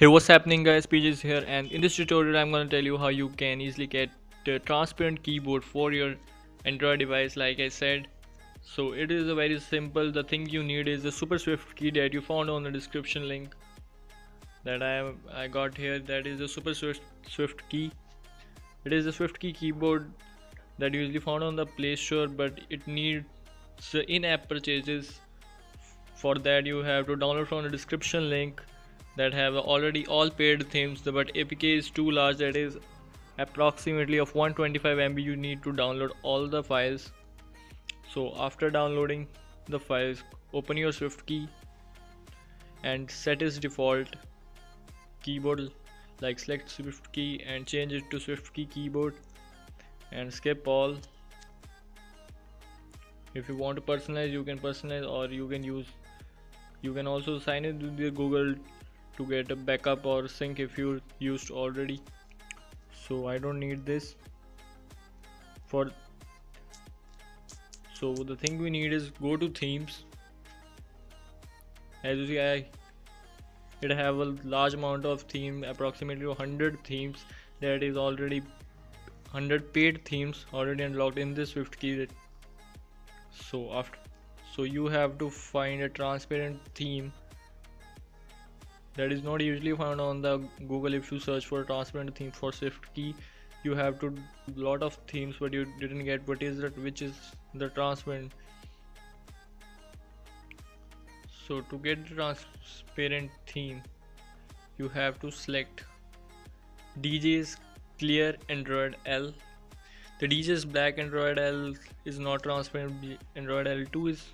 Hey what's happening guys? PJs here and in this tutorial I'm gonna tell you how you can easily get the transparent keyboard for your Android device like I said. So it is a very simple. The thing you need is the super swift key that you found on the description link that I I got here. That is the super swift, swift key. It is a swift key keyboard that usually found on the play store but it needs uh, in-app purchases. For that you have to download from the description link that have already all paid themes but apk is too large that is approximately of 125 MB you need to download all the files. So after downloading the files open your swift key and set its default keyboard like select swift key and change it to swift key keyboard and skip all. If you want to personalize you can personalize or you can use you can also sign in with your google to get a backup or sync if you used already. So I don't need this for so the thing we need is go to themes. As you see I it have a large amount of theme approximately 100 themes that is already 100 paid themes already unlocked in this swift key. So after so you have to find a transparent theme that is not usually found on the google if you search for transparent theme for swift key you have to lot of themes but you didn't get what is that which is the transparent. So to get the transparent theme you have to select DJ's clear Android L. The DJ's black Android L is not transparent Android L2 is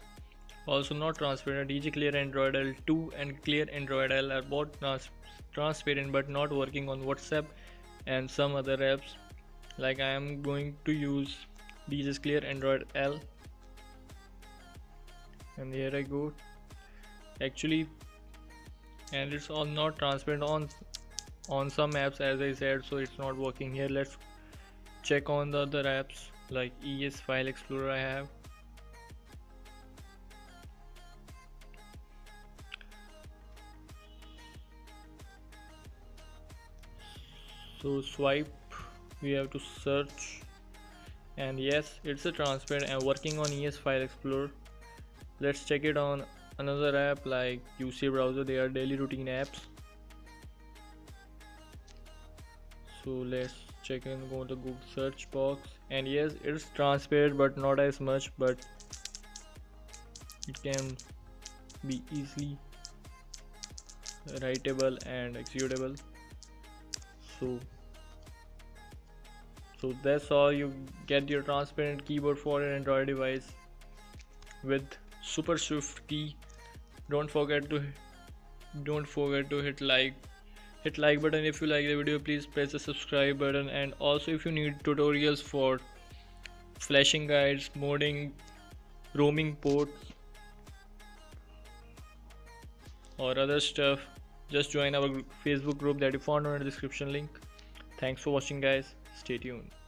also not transparent. Dj clear android l2 and clear android l are both trans transparent but not working on whatsapp and some other apps. Like i am going to use dj clear android l. And here i go. Actually and it's all not transparent on on some apps as i said so it's not working here. Let's check on the other apps like es file explorer i have so swipe we have to search. And yes it's a transparent and working on es file explorer. Let's check it on another app like uc browser. They are daily routine apps. So let's check and go to google search box. And yes it's transparent but not as much but it can be easily writable and executable so so that's all you get your transparent keyboard for an android device with super swift key. Don't forget to don't forget to hit like hit like button if you like the video. Please press the subscribe button. And also if you need tutorials for flashing guides modding roaming ports or other stuff just join our facebook group that you found on the description link. Thanks for watching guys. Stay tuned